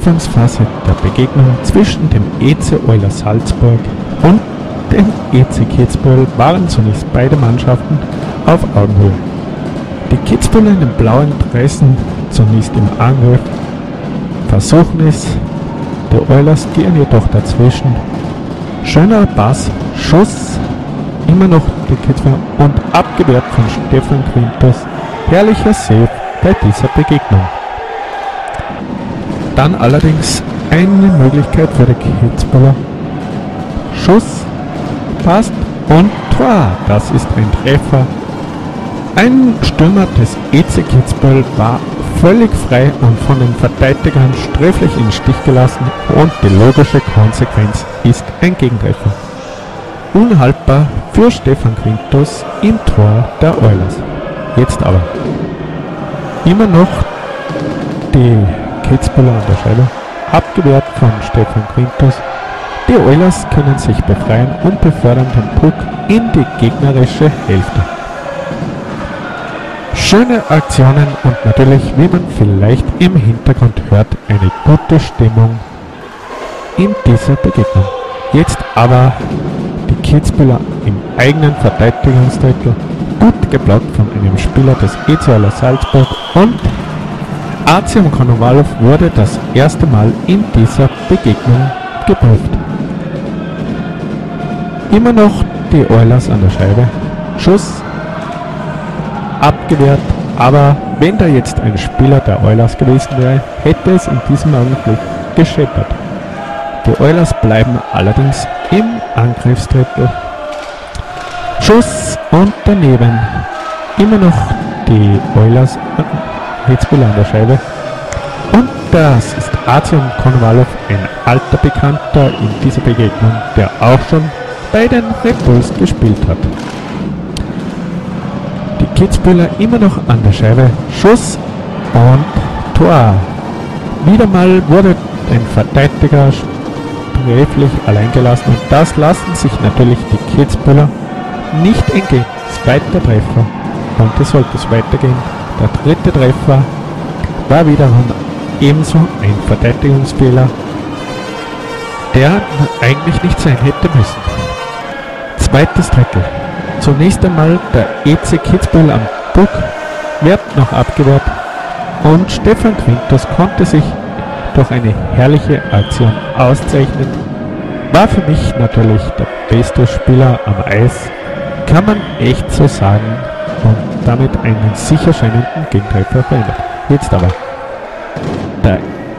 Anfangsphase der Begegnung zwischen dem EC Euler Salzburg und dem EC Kitzbühel waren zunächst beide Mannschaften auf Augenhöhe. Die Kitzbüheler in den blauen Dressen zunächst im Angriff versuchen es, die Oilers gehen jedoch dazwischen. Schöner Pass, Schuss, immer noch die Kitzbüheler und abgewehrt von Stefan Quintus. Herrlicher Save bei dieser Begegnung. Dann allerdings eine Möglichkeit für die Kitzbüheler. Schuss, passt und Tor. Das ist ein Treffer. Ein Stürmer des EC Kitzbühel war völlig frei und von den Verteidigern sträflich in den Stich gelassen und die logische Konsequenz ist ein Gegentreffer. Unhaltbar für Stefan Quintus im Tor der Oilers. Jetzt aber. Immer noch die Kitzbüheler an der Scheibe, abgewehrt von Stefan Quintus. Die Oilers können sich befreien und befördern den Puck in die gegnerische Hälfte. Schöne Aktionen und natürlich, wie man vielleicht im Hintergrund hört, eine gute Stimmung in dieser Begegnung. Jetzt aber die Kitzbüheler im eigenen Verteidigungsdrittel, gut geblockt von einem Spieler des ECL Salzburg und Artyom Konovalov wurde das erste Mal in dieser Begegnung geprüft. Immer noch die Oilers an der Scheibe. Schuss abgewehrt, aber wenn da jetzt ein Spieler der Oilers gewesen wäre, hätte es in diesem Augenblick gescheppert. Die Oilers bleiben allerdings im Angriffsdrittel. Schuss und daneben. Immer noch die Oilers Hitzbull an der Scheibe. Und das ist Artyom Konovalov, ein alter Bekannter in dieser Begegnung, der auch schon bei den Red Bulls gespielt hat. Kitzbühler immer noch an der Scheibe. Schuss und Tor. Wieder mal wurde ein Verteidiger sträflich allein gelassen und das lassen sich natürlich die Kitzbühler nicht entgehen. Zweiter Treffer und es sollte es weitergehen. Der dritte Treffer war wiederum ebenso ein Verteidigungsfehler, der eigentlich nicht sein hätte müssen. Zweites Drittel. Zunächst einmal der EC Kitzbühel am Buck wird noch abgewehrt und Stefan Quintus konnte sich durch eine herrliche Aktion auszeichnen. War für mich natürlich der beste Spieler am Eis, kann man echt so sagen damit einen sicher scheinenden Gegentreffer verhindert. Jetzt aber der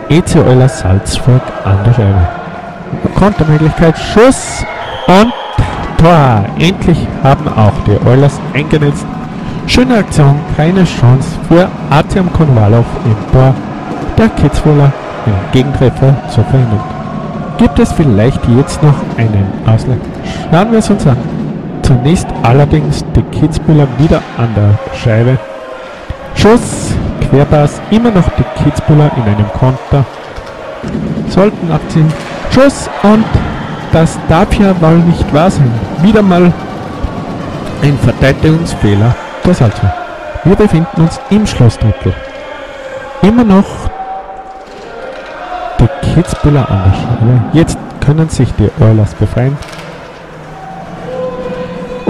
EC Euler Salzburg an der Scheibe. Kontermöglichkeit, Schuss und Tor! Endlich haben auch die Oilers eingenetzt. Schöne Aktion, keine Chance für Artyom Konvalov im Tor. Der Kitzbüheler einen Gegentreffer zu verhindern. Gibt es vielleicht jetzt noch einen Ausgleich? Schauen wir es uns an. Zunächst allerdings die Kitzbüheler wieder an der Scheibe. Schuss, Querpass, immer noch die Kitzbüheler in einem Konter. Sollten abziehen. Schuss und das darf ja wohl nicht wahr sein. Wieder mal ein Verteidigungsfehler der Salzburg. Wir befinden uns im Schlussdrittel. Immer noch die Kitzbühler an der Scheibe. Jetzt können sich die Oilers befreien.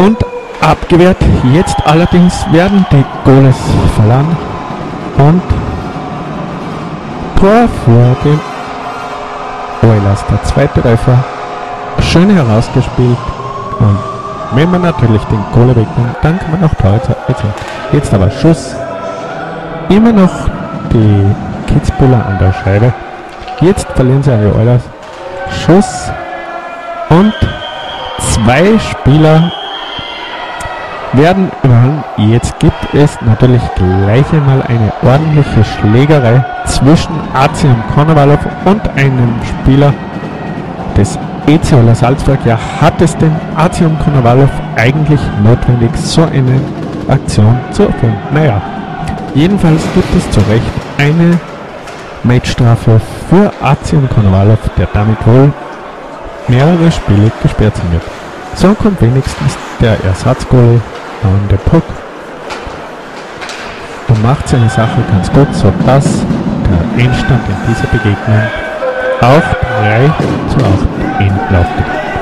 Und abgewehrt. Jetzt allerdings werden die Goles verloren. Und Tor für den Oilers. Der zweite Treffer schön herausgespielt. Und wenn man natürlich den Kohle wegnimmt, dann kann man auch Tore erzielen. Jetzt aber Schuss. Immer noch die Kitzbühler an der Scheibe. Jetzt verlieren sie eine Oilers. Schuss. Und zwei Spieler werden überhaupt. Jetzt gibt es natürlich gleich einmal eine ordentliche Schlägerei zwischen Artyom Konovalov und einem Spieler des EC Ola Salzburg, ja, hat es den Artyom Konovalov eigentlich notwendig, so eine Aktion zu erfüllen? Naja, jedenfalls gibt es zu Recht eine Matchstrafe für Artyom Konovalov, der damit wohl mehrere Spiele gesperrt sein wird. So kommt wenigstens der Ersatzgoalie und der Puck. Und macht seine Sache ganz gut, so dass der Endstand in dieser Begegnung auf 3 zu 8 in Lauf geht.